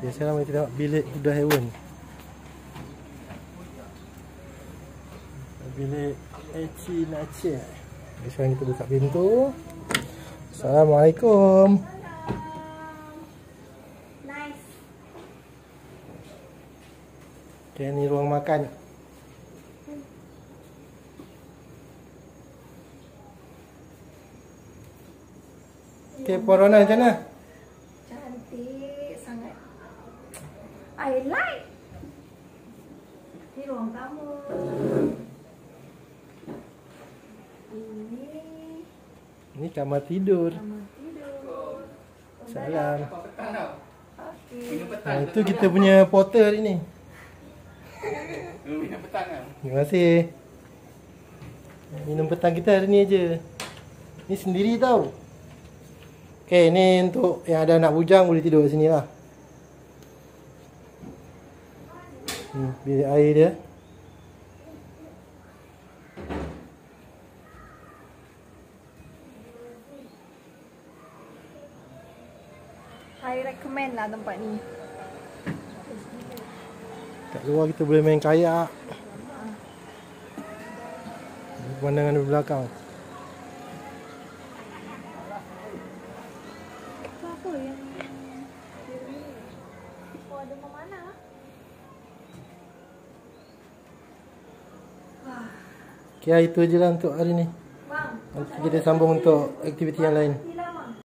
Okay, sekarang kita tengok bilik kuda hewan. Bilik Eci Naci. Okay, sekarang kita buka pintu. Assalamualaikum. Nice. Okay, ni ruang makan. Okay, Puan Rona macam mana? I like. Ni ruang tamu. Ini Ni kamar tidur. kamar tidur. Salam. Okey. Ha, itu kita punya porter hari ni. Minum petang kan? Terima kasih. Minum petang kita hari ni aje. Ni sendiri tau. Okay, ni untuk yang ada anak bujang boleh tidur sini lah. Hmm, bilik air dia. I recommend lah tempat ni. Kat luar kita boleh main kayak. Pemandangan di belakang. Apa apa yang Oh ada memanah. Okay, itu je lah untuk hari ni. Nanti kita sambung untuk aktiviti yang lain.